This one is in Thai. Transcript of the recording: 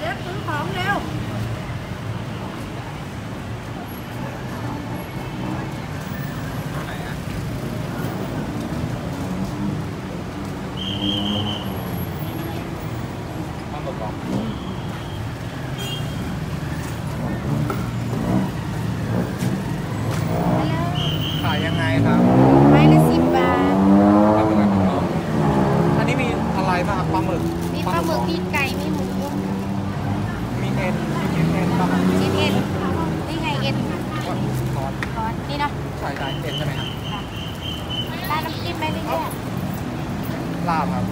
เล็กซื้อของเร็วไหนอะปลาหมึกเหรอขายยังไงครับ ไม้ละสิบบาท ปลาหมึกแบบนี้อันนี้มีอะไรบ้างครับปลาหมึกมีปลาหมึกมีไก่ มีหมูมีเอ็นมีชิ้นเอ็นป่ะครับ ชิ้นเอ็นนี่ไงเอ็น ก็ซอส ก่อ นนี่เนาะใส่ใส่เอ็นใช่ไหมครับราดน้ำจิ้มไหมหรือแยกลาบครับ